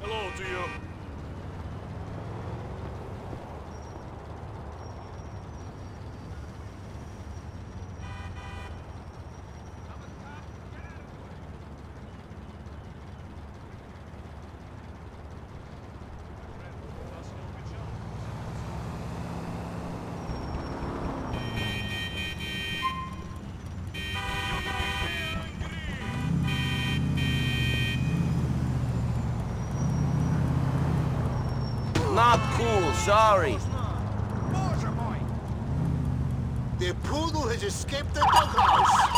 Hello to you. Not cool, sorry. The poodle has escaped the doghouse.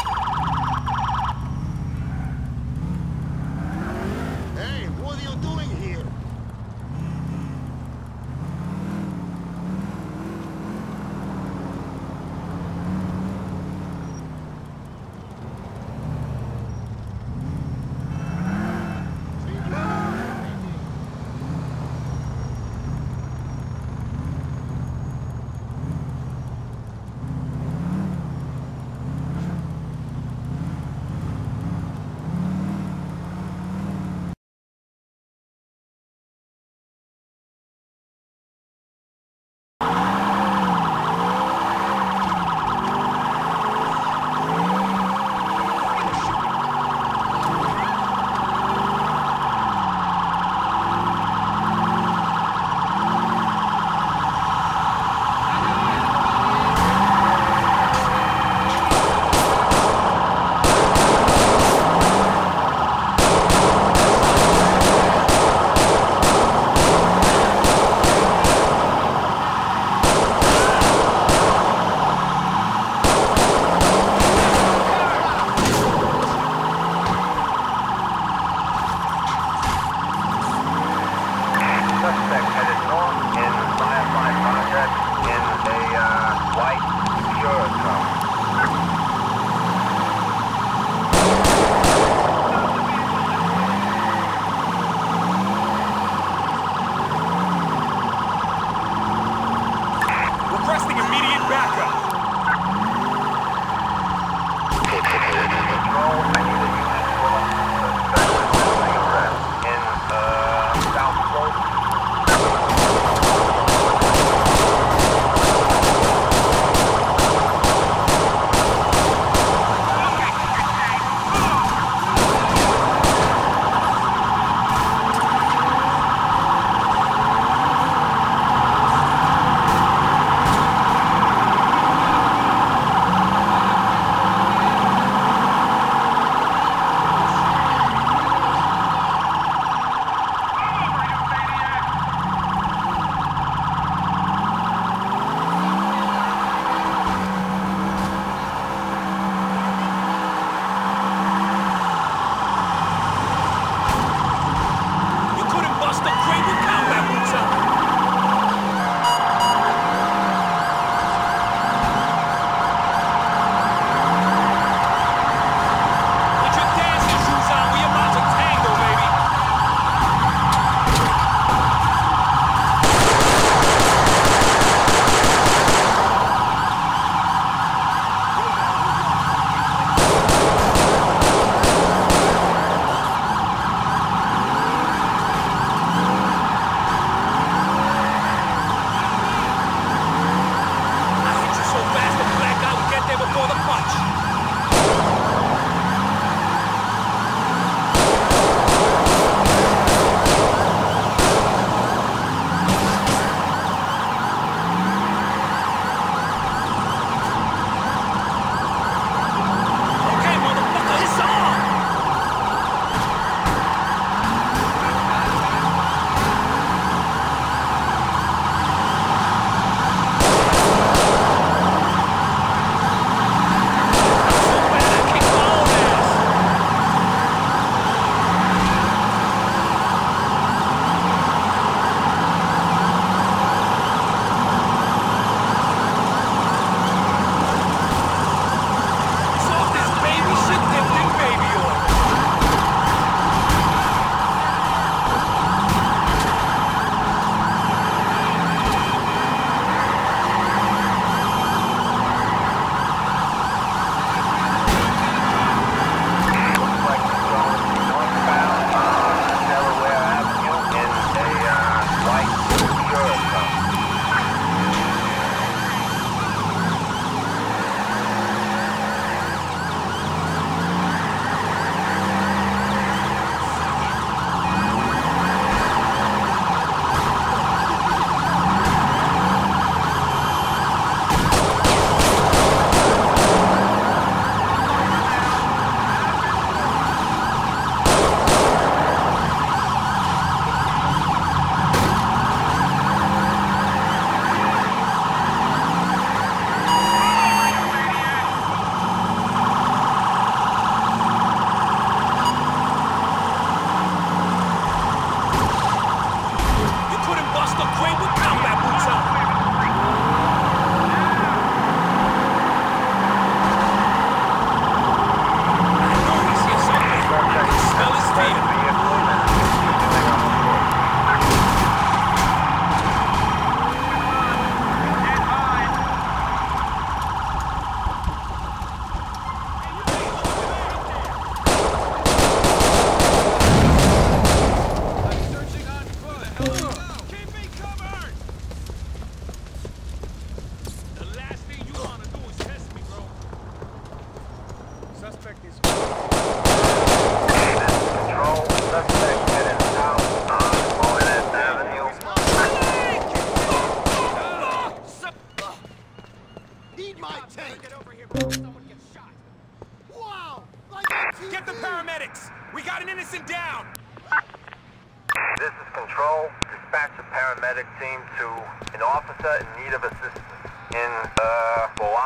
This is Control. Dispatch a paramedic team to an officer in need of assistance in, uh, Bohan.